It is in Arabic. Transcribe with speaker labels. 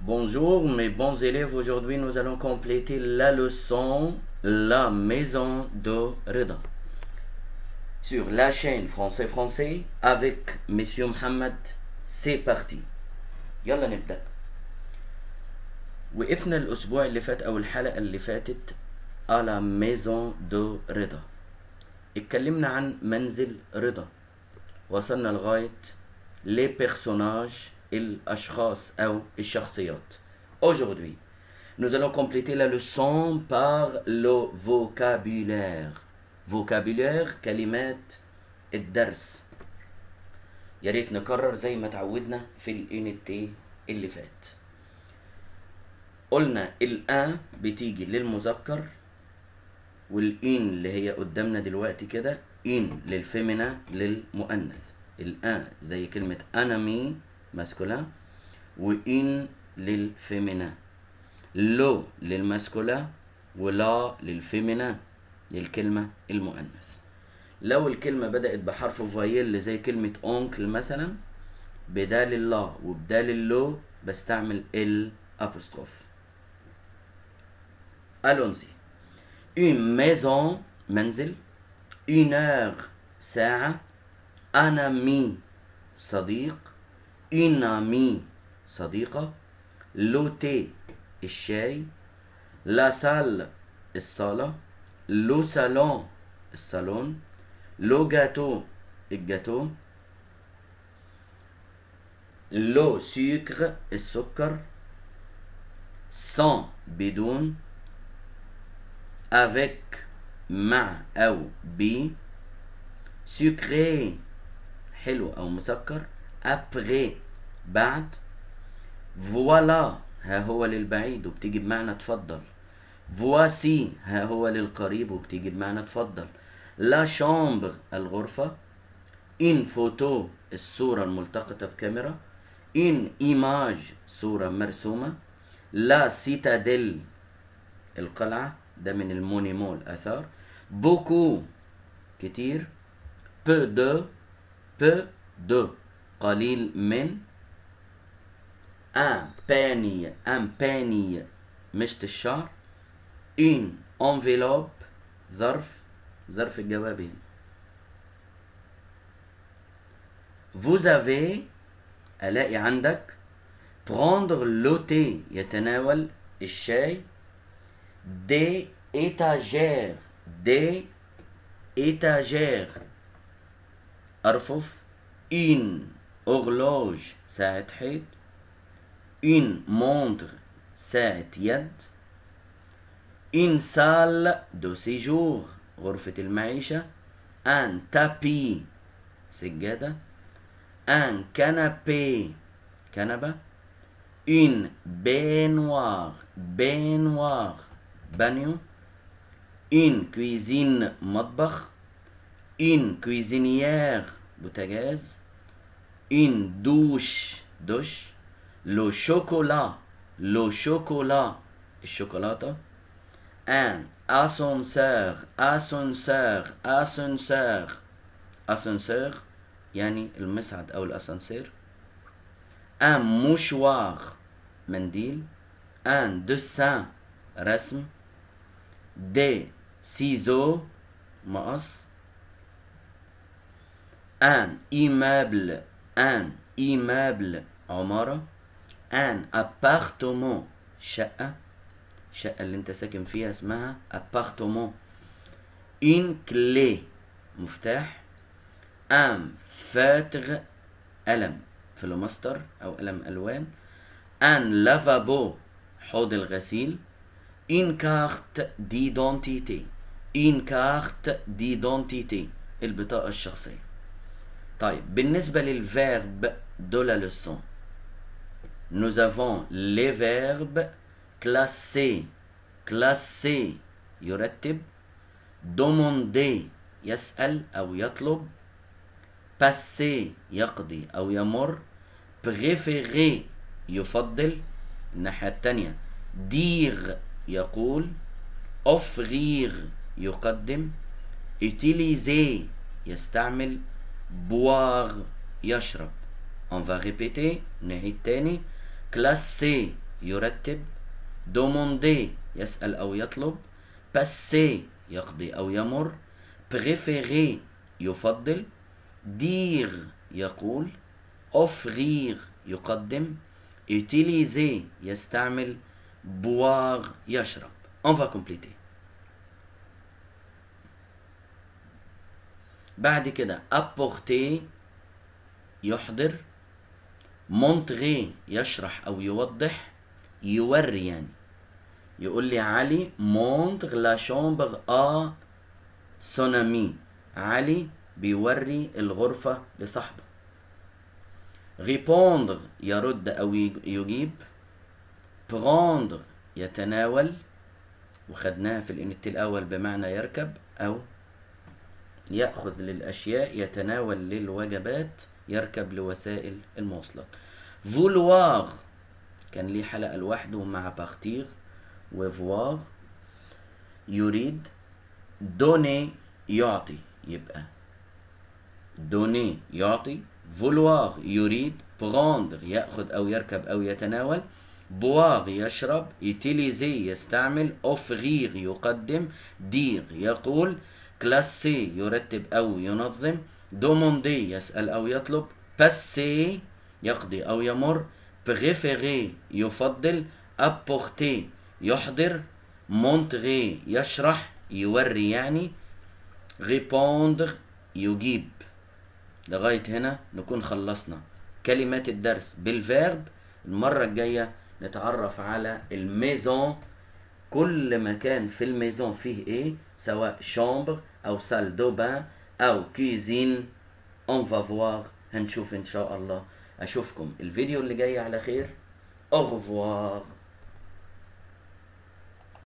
Speaker 1: Bonjour mes bons élèves, aujourd'hui nous allons compléter la leçon La maison de Reda sur la chaîne Français Français avec Monsieur Mohamed. C'est parti. يلا نبدأ. وقفنا الأسبوع اللي فات أو الحلقة اللي فاتت على ميزون دو رضا. اتكلمنا عن منزل رضا. وصلنا لغاية لي بيرسوناج الأشخاص أو الشخصيات. Aujourd'hui, nous allons compléter la leçon par le vocabulaire. vocabulaire كلمات الدرس. يا ريت نكرر زي ما اتعودنا في اليونيتي اللي فات. قلنا الان بتيجي للمذكر والان اللي هي قدامنا دلوقتي كده ان للفيمينا للمؤنث الان زي كلمة أنا مي ماسكولا وان للفيمينا لو للماسكولا ولا للفيمينا للكلمة المؤنث لو الكلمة بدأت بحرف voyelle زي كلمة oncle مثلا بدال ال la وبدال ال le بستعمل ال apostrophe Allons-y. Une maison, منزل. Une heure, ساعة. Un ami, صديق. une amie صديقة. لوتي الشاي. لا سال الصالة. لو سالون الصالون. لو جاتو الجاتو لو سكر السكر. سان بدون. Avec مع أو بي. سكري حلو أو مسكر. Après بعد. Voilà ها هو للبعيد وبتيجي بمعنى تفضل. Voici ها هو للقريب وبتيجي بمعنى تفضل. La chambre الغرفة. Une photo الصورة الملتقطة بكاميرا. Une image صورة مرسومة. La citadelle القلعة. ده من ال monuments الآثار. beaucoup كتير. Peu de peu de. قليل من un peigne un peigne مشط الشعر une. enveloppe ظرف. ظرف الجواب هنا. Vous avez ألاقي عندك prendre le thé. يتناول الشاي. دي ايتاجير دي ايتاجير أرفف. une horloge ساعة حيط une montre ساعة يد une salle de séjour غرفة المعيشة un tapis سجادة un canapé كنبة une baignoire baignoire بانيو une cuisine مطبخ une cuisinière بوتاجاز une douche دوش. le chocolat le chocolat. الشوكولاتة. un ascenseur ascenseur ascenseur ascenseur يعني المصعد أو الأسانسير. un mouchoir منديل. un dessin رسم. des ciseaux مقص. un immeuble un immeuble عمارة un appartement شقة الشقه اللي أنت ساكن فيها اسمها appartement une clé مفتاح un feutre قلم في فلوماستر أو قلم ألوان un lavabo حوض الغسيل une carte d'identité une carte d'identité البطاقة الشخصية. طيب بالنسبة لل verbes de la leçon nous avons les verbes classer. Classer يرتب. demander يسأل أو يطلب. Passer يقضي أو يمر. Préférer يفضل. الناحية الثانية dire يقول. Offrir يقدم. Utiliser يستعمل. Boire يشرب on va répéter نعيد تاني classer يرتب demander يسأل أو يطلب passer يقضي أو يمر préférer يفضل dire يقول offrir يقدم utiliser يستعمل boire يشرب on va compléter بعد كده apporter يحضر montrer يشرح أو يوضح يوري يعني. يقول لي علي la chambre à son ami علي بيوري الغرفة لصاحبه. répondre يرد أو يجيب. prendre يتناول وخدناها في ال unité الأول بمعنى يركب أو يأخذ للأشياء يتناول للوجبات يركب لوسائل المواصلات. Vouloir كان ليه حلقة لوحده مع partir و voir يريد. donner يعطي. يبقى. دوني يعطي. Vouloir يريد. Prendre. يأخذ أو يركب أو يتناول. Boire. يشرب. Utiliser. يستعمل. Offrir. يقدم. Dire. يقول. Classer يرتب أو ينظم. demander يسأل أو يطلب. passer يقضي أو يمر. préférer يفضل. apporter يحضر. montrer يشرح يوري يعني. répondre يجيب. لغاية هنا نكون خلصنا. كلمات الدرس بال verbes. المرة الجاية نتعرف على ال maison. كل مكان في ال maison فيه إيه؟ سواء chambre أو salle de bain أو cuisine on va voir هنشوف إن شاء الله. أشوفكم. الفيديو اللي جاي على خير. Revoir.